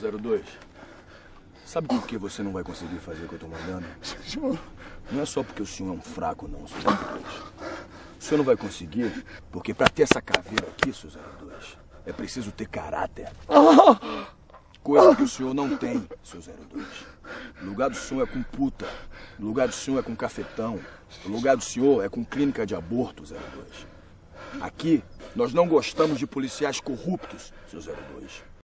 Seu 02, sabe por que você não vai conseguir fazer o que eu tô mandando? Não é só porque o senhor é um fraco, não, seu 02. O senhor não vai conseguir porque para ter essa caveira aqui, seu 02, é preciso ter caráter. Coisa que o senhor não tem, seu 02. O lugar do senhor é com puta. O lugar do senhor é com cafetão. O lugar do senhor é com clínica de aborto, 02. Aqui, nós não gostamos de policiais corruptos, seu 02.